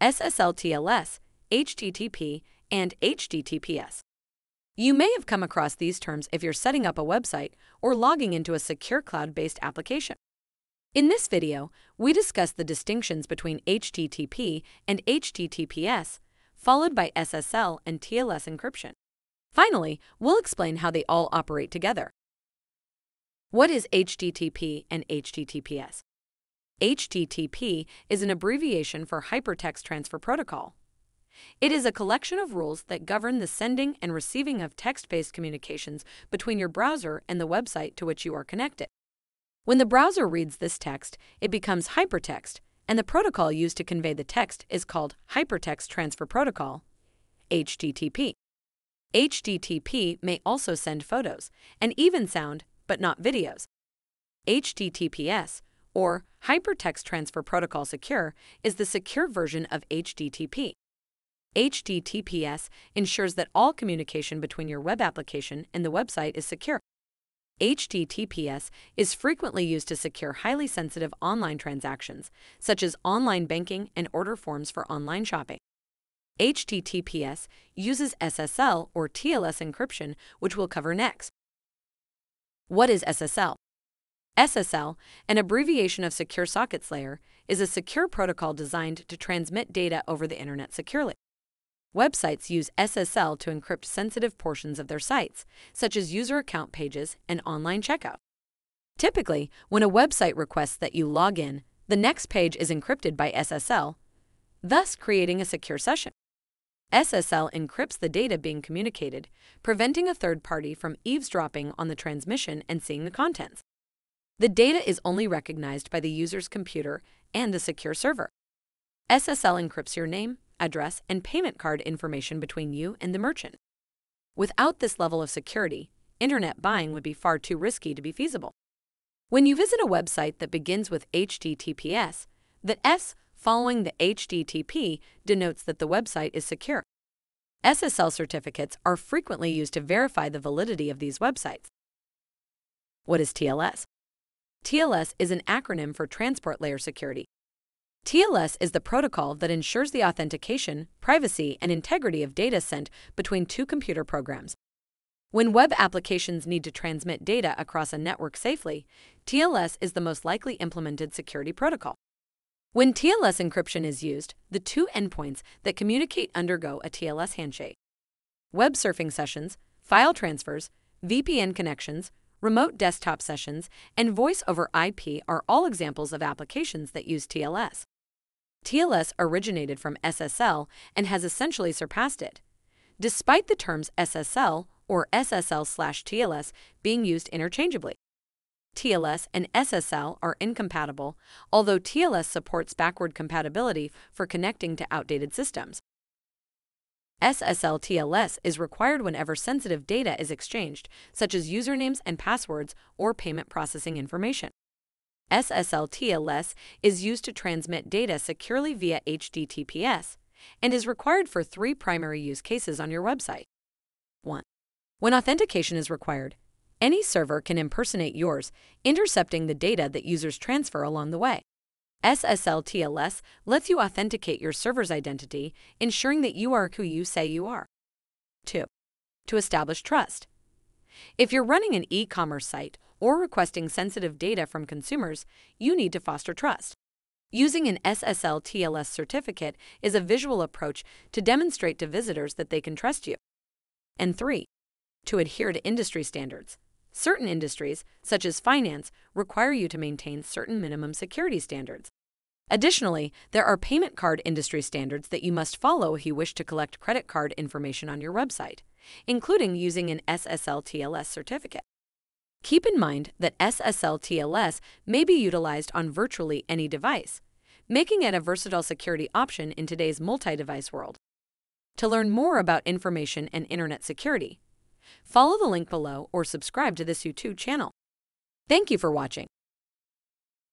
SSL TLS, HTTP, and HTTPS. You may have come across these terms if you're setting up a website or logging into a secure cloud-based application. In this video, we discuss the distinctions between HTTP and HTTPS, followed by SSL and TLS encryption. Finally, we'll explain how they all operate together. What is HTTP and HTTPS? HTTP is an abbreviation for Hypertext Transfer Protocol. It is a collection of rules that govern the sending and receiving of text-based communications between your browser and the website to which you are connected. When the browser reads this text, it becomes hypertext, and the protocol used to convey the text is called Hypertext Transfer Protocol, HTTP. HTTP may also send photos and even sound, but not videos. HTTPS, or Hypertext Transfer Protocol Secure, is the secure version of HTTP. HTTPS ensures that all communication between your web application and the website is secure. HTTPS is frequently used to secure highly sensitive online transactions, such as online banking and order forms for online shopping. HTTPS uses SSL or TLS encryption, which we'll cover next. What is SSL? SSL, an abbreviation of Secure Sockets Layer, is a secure protocol designed to transmit data over the internet securely. Websites use SSL to encrypt sensitive portions of their sites, such as user account pages and online checkout. Typically, when a website requests that you log in, the next page is encrypted by SSL, thus creating a secure session. SSL encrypts the data being communicated, preventing a third party from eavesdropping on the transmission and seeing the contents. The data is only recognized by the user's computer and a secure server. SSL encrypts your name, address, and payment card information between you and the merchant. Without this level of security, internet buying would be far too risky to be feasible. When you visit a website that begins with HTTPS, the S following the HTTP denotes that the website is secure. SSL certificates are frequently used to verify the validity of these websites. What is TLS? TLS is an acronym for Transport Layer Security. TLS is the protocol that ensures the authentication, privacy, and integrity of data sent between two computer programs. When web applications need to transmit data across a network safely, TLS is the most likely implemented security protocol. When TLS encryption is used, the two endpoints that communicate undergo a TLS handshake. Web surfing sessions, file transfers, VPN connections, remote desktop sessions, and voice over IP are all examples of applications that use TLS. TLS originated from SSL and has essentially surpassed it. Despite the terms SSL or SSL/TLS being used interchangeably. TLS and SSL are incompatible, although TLS supports backward compatibility for connecting to outdated systems. SSL TLS is required whenever sensitive data is exchanged, such as usernames and passwords or payment processing information. SSL TLS is used to transmit data securely via HTTPS and is required for three primary use cases on your website. 1. When authentication is required, any server can impersonate yours, intercepting the data that users transfer along the way. SSL TLS lets you authenticate your server's identity, ensuring that you are who you say you are. 2. To establish trust. If you're running an e commerce site or requesting sensitive data from consumers, you need to foster trust. Using an SSL TLS certificate is a visual approach to demonstrate to visitors that they can trust you. And 3. To adhere to industry standards. Certain industries, such as finance, require you to maintain certain minimum security standards. Additionally, there are payment card industry standards that you must follow if you wish to collect credit card information on your website, including using an SSL TLS certificate. Keep in mind that SSL TLS may be utilized on virtually any device, making it a versatile security option in today's multi device world. To learn more about information and internet security, Follow the link below or subscribe to this YouTube channel. Thank you for watching.